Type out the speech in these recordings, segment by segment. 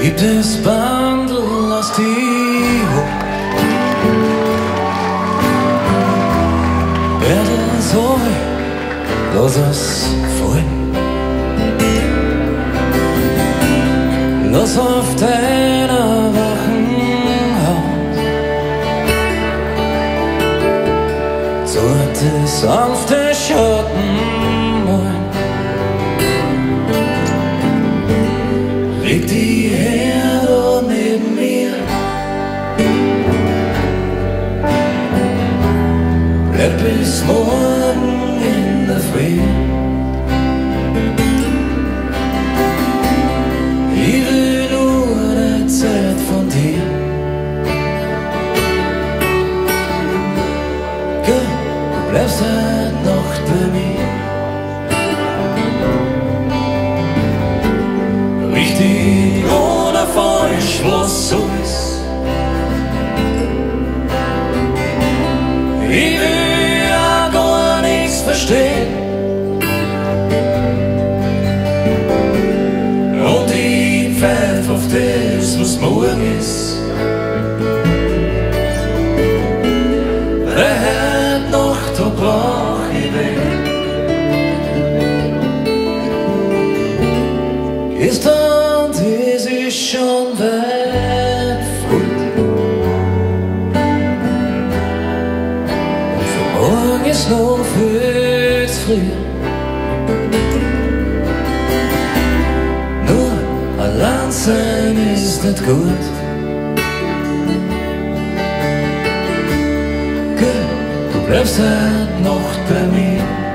gibt es Bandel aus die Werde so, lass es fallen. Lass auf deiner wachen Haut Zarte, sanfte Schatten malen. Leg die Ich will nur eine Zeit von dir. Du bleibst heute Nacht bei mir. Richtig oder falsch, was so ist. Ich will ja gar nichts verstehen pfeif auf das, was morgen ist. Wer hat noch, da brauch ich wen Gestern, das ist schon weit fort Und für morgen ist noch viel zu früh zijn is het goed. Ge, du bleibst halt noch bei mir.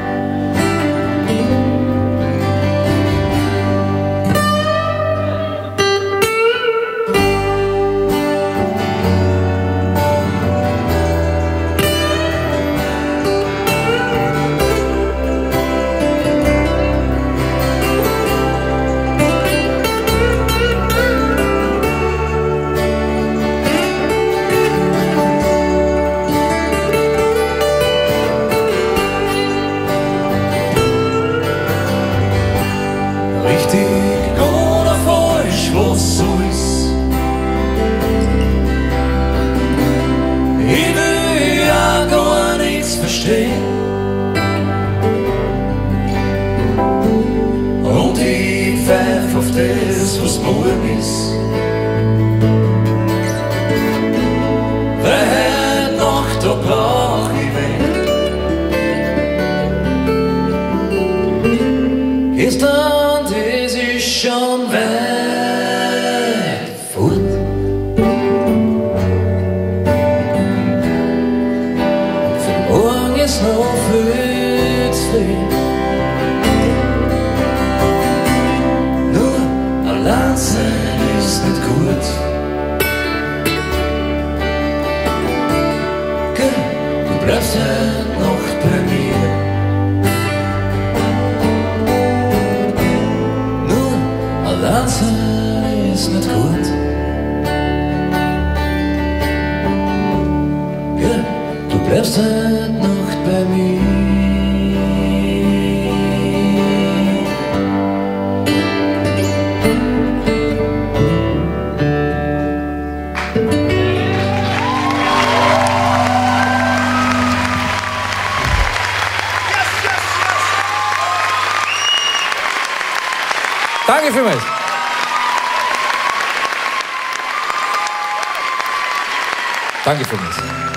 Richtig oder falsch, was so ist. Ich will ja gar nichts verstehen. Und ich pfeif auf das, was morgen ist. Hat noch, da brauch ich wen. Gestern, Nur allein sein ist nicht du bleibst halt noch bei mir. Nur allein sein ist gut. Du bleibst bei mir. Danke vielmals. Danke vielmals.